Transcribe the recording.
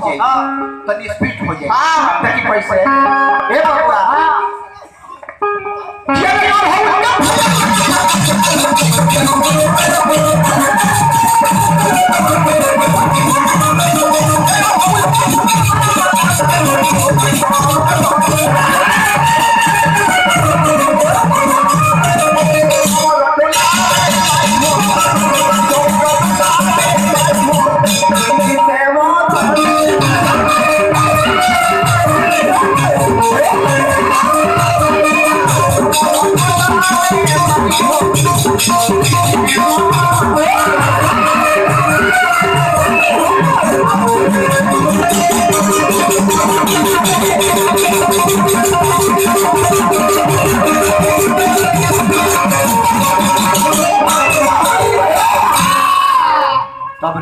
पहुँच जाए तनी स्पीड हो जाएगी। ताकि पैसे। हे। भगवान তারপরে